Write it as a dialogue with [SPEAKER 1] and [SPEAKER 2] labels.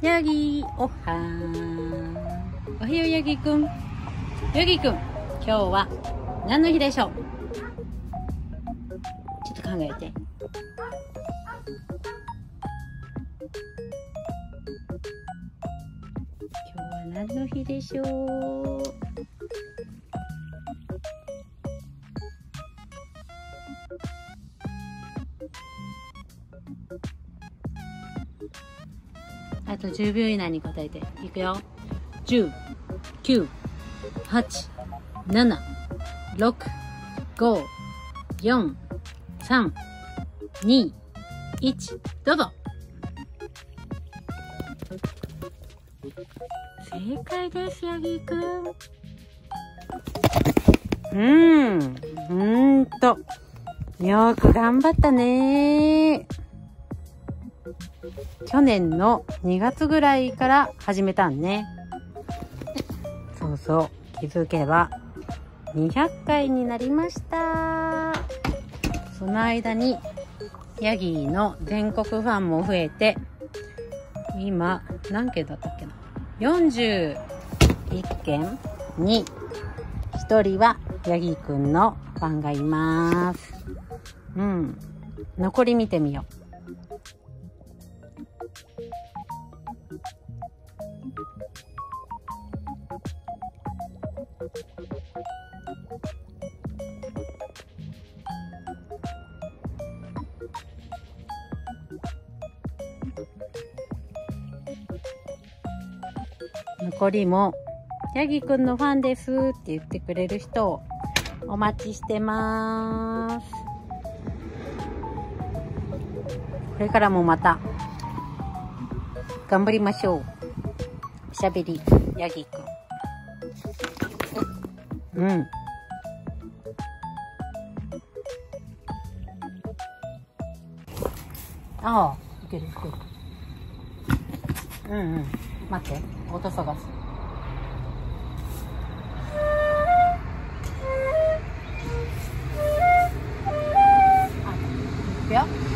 [SPEAKER 1] ヤギおはー。おはようヤギくん。ヤギくん今日は何の日でしょう？ちょっと考えて。今日は何の日でしょう？あと10秒以内に答えていくよ。10 9 8 7 6 5 4 3 2 1どうぞ。正解ですヤギくん。うん。うーんと。よく頑張ったね去年の2月ぐらいから始めたんね。そうそう、気づけば200回になりました。その間にヤギーの全国ファンも増えて、今何件だったっけな ?41 件に1人はヤギーくんのファンがいます。うん。残り見てみよう。残りも、ヤギくんのファンですって言ってくれる人をお待ちしてます。これからもまた、頑張りましょう。おしゃべり、ヤギくん。うん。ああ、いけるいける。うんうん。待って、音探す。あ、いくよ。